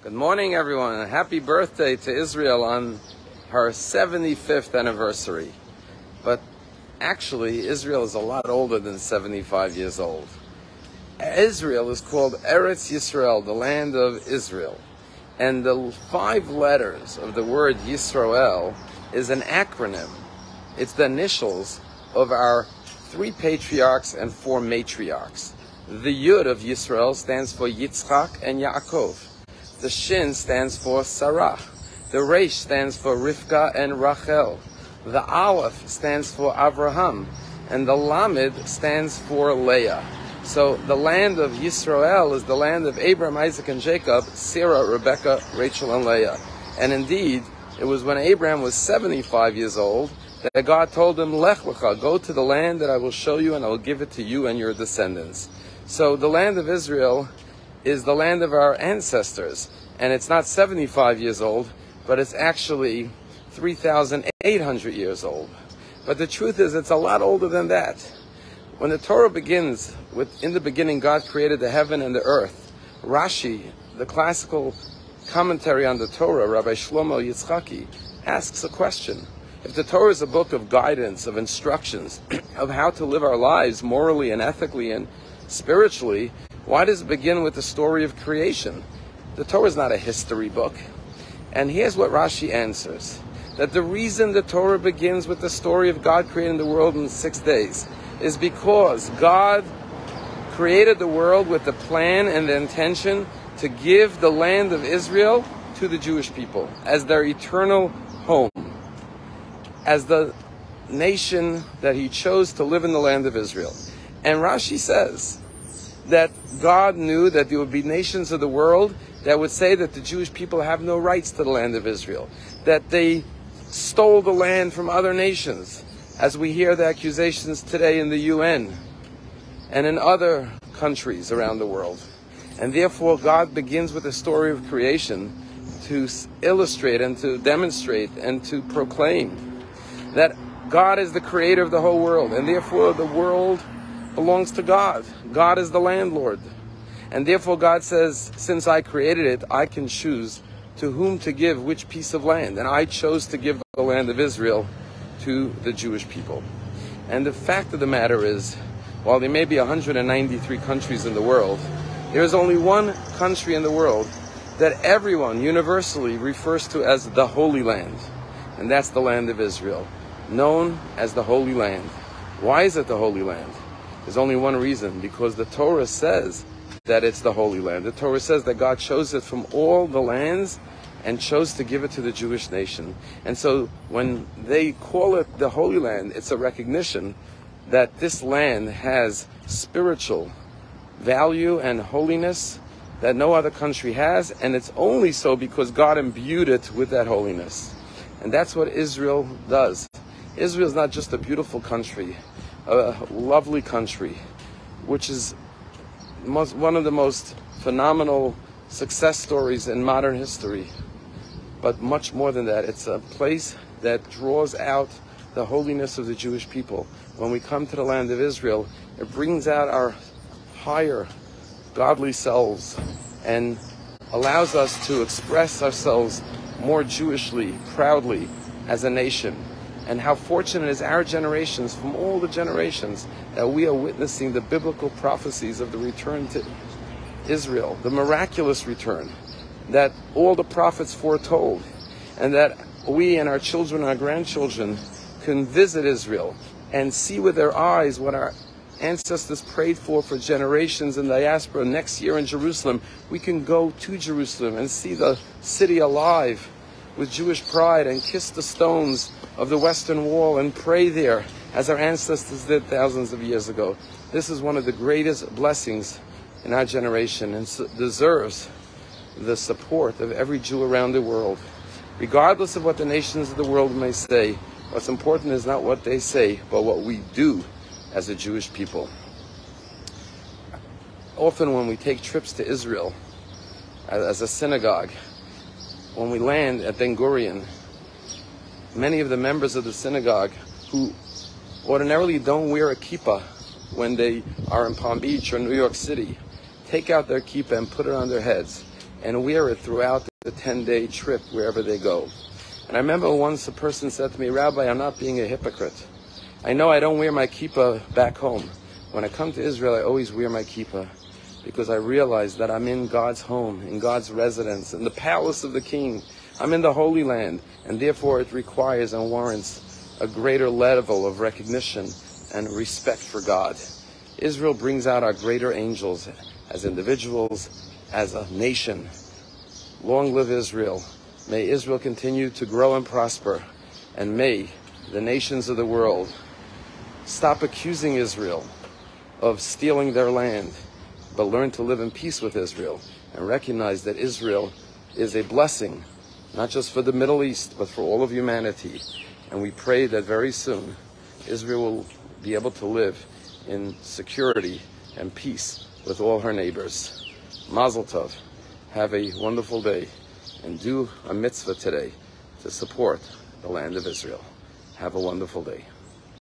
Good morning, everyone. and Happy birthday to Israel on her 75th anniversary. But actually, Israel is a lot older than 75 years old. Israel is called Eretz Yisrael, the land of Israel. And the five letters of the word Yisrael is an acronym. It's the initials of our three patriarchs and four matriarchs. The Yud of Yisrael stands for Yitzchak and Yaakov. The Shin stands for Sarah. The Resh stands for Rivka and Rachel. The Aleph stands for Avraham. And the Lamed stands for Leah. So the land of Yisrael is the land of Abraham, Isaac, and Jacob, Sarah, Rebecca, Rachel, and Leah. And indeed, it was when Abraham was 75 years old that God told him, Lech lecha, go to the land that I will show you and I will give it to you and your descendants. So the land of Israel is the land of our ancestors. And it's not 75 years old, but it's actually 3,800 years old. But the truth is, it's a lot older than that. When the Torah begins with, in the beginning, God created the heaven and the earth, Rashi, the classical commentary on the Torah, Rabbi Shlomo Yitzchaki, asks a question. If the Torah is a book of guidance, of instructions, of how to live our lives morally and ethically and spiritually, why does it begin with the story of creation? The Torah is not a history book. And here's what Rashi answers that the reason the Torah begins with the story of God creating the world in six days is because God created the world with the plan and the intention to give the land of Israel to the Jewish people as their eternal home, as the nation that He chose to live in the land of Israel. And Rashi says, that God knew that there would be nations of the world that would say that the Jewish people have no rights to the land of Israel, that they stole the land from other nations, as we hear the accusations today in the UN and in other countries around the world. And therefore, God begins with the story of creation to illustrate and to demonstrate and to proclaim that God is the creator of the whole world, and therefore the world belongs to God. God is the landlord. And therefore, God says, Since I created it, I can choose to whom to give which piece of land. And I chose to give the land of Israel to the Jewish people. And the fact of the matter is, while there may be 193 countries in the world, there is only one country in the world that everyone universally refers to as the Holy Land. And that's the land of Israel, known as the Holy Land. Why is it the Holy Land? There's only one reason because the Torah says that it's the Holy Land. The Torah says that God chose it from all the lands and chose to give it to the Jewish nation. And so when they call it the Holy Land, it's a recognition that this land has spiritual value and holiness that no other country has, and it's only so because God imbued it with that holiness. And that's what Israel does. Israel is not just a beautiful country a lovely country, which is most, one of the most phenomenal success stories in modern history. But much more than that, it's a place that draws out the holiness of the Jewish people. When we come to the land of Israel, it brings out our higher godly selves and allows us to express ourselves more Jewishly, proudly as a nation and how fortunate is our generations from all the generations that we are witnessing the biblical prophecies of the return to Israel, the miraculous return that all the prophets foretold, and that we and our children and our grandchildren can visit Israel and see with their eyes what our ancestors prayed for for generations in diaspora. Next year in Jerusalem, we can go to Jerusalem and see the city alive with Jewish pride and kiss the stones of the Western Wall and pray there as our ancestors did thousands of years ago. This is one of the greatest blessings in our generation and deserves the support of every Jew around the world. Regardless of what the nations of the world may say, what's important is not what they say, but what we do as a Jewish people. Often, when we take trips to Israel as a synagogue, when we land at Ben Gurion, many of the members of the synagogue who ordinarily don't wear a kippah when they are in Palm Beach or New York City take out their kippah and put it on their heads. and wear it throughout the 10 day trip wherever they go. And I remember once a person said to me, Rabbi, I'm not being a hypocrite. I know I don't wear my kippah back home. When I come to Israel, I always wear my kippah because I realize that I'm in God's home, in God's residence, in the palace of the King. I'm in the Holy Land, and therefore it requires and warrants a greater level of recognition and respect for God. Israel brings out our greater angels as individuals, as a nation. Long live Israel. May Israel continue to grow and prosper, and may the nations of the world stop accusing Israel of stealing their land but learn to live in peace with Israel and recognize that Israel is a blessing, not just for the Middle East, but for all of humanity. And we pray that very soon Israel will be able to live in security and peace with all her neighbors. Mazel Tov. Have a wonderful day and do a mitzvah today to support the land of Israel. Have a wonderful day.